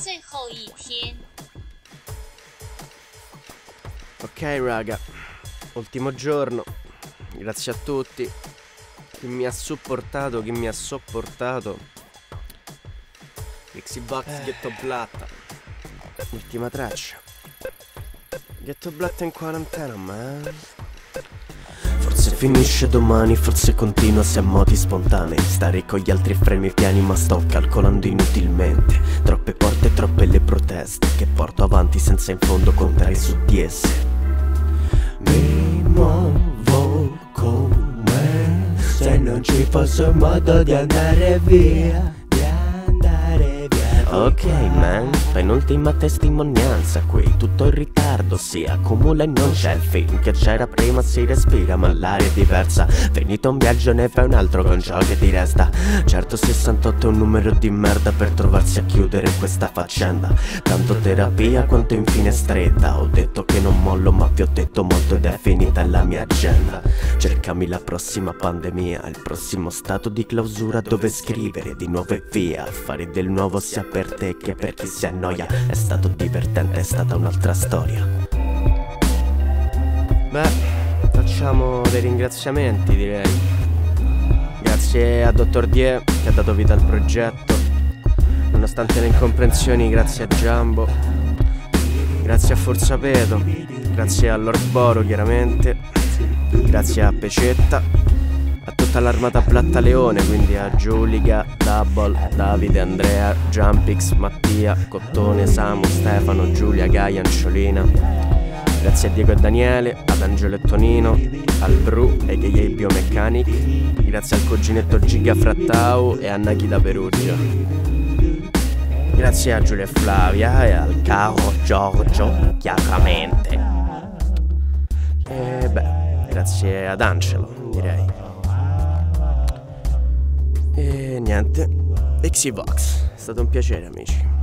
最后一天。 Ok raga, ultimo giorno, grazie a tutti, chi mi ha supportato, chi mi ha sopportato. Xbox Ghetto Blatta, ultima traccia. Ghetto Blatta in quarantena, man. Forse finisce domani, forse continua se a modi spontanei Stare con gli altri fremi piani ma sto calcolando inutilmente Troppe porte, troppe proteste Che porto avanti senza in fondo contare su di esse. Mi muovo come Se non ci fosse modo Di andare via Ok man, penultima testimonianza qui. Tutto in ritardo si accumula e non c'è il film Che c'era prima si respira ma l'aria è diversa. Finito un viaggio ne fai un altro con ciò che ti resta. Certo 68 è un numero di merda per trovarsi a chiudere questa faccenda. Tanto terapia quanto infine stretta Ho detto che non mollo ma vi ho detto molto ed è finita la mia agenda. Cercami la prossima pandemia Il prossimo stato di clausura dove scrivere di nuovo e via Fare del nuovo sia per te che per chi si annoia. È stato divertente, è stata un'altra storia. Beh, facciamo dei ringraziamenti direi. Grazie a Dottor Die che ha dato vita al progetto. Nonostante le incomprensioni, grazie a Giambo. Grazie a Forzapeto Grazie a Lord Boro chiaramente. Grazie a Pecetta A tutta l'armata Plattaleone Quindi a Giuliga, Double, Davide, Andrea, Jumpix, Mattia, Cottone, Samu, Stefano, Giulia, Gaia, Anciolina Grazie a Diego e Daniele, ad Angelo e Tonino, al Bru e a.k.a. Biomechanic Grazie al cuginetto Giga Frattau e a Nakida Perugia Grazie a Giulia e Flavia e al caro Giorgio, chiaramente. E beh, grazie ad Angelo, direi. Niente, Xbox, è stato un piacere amici.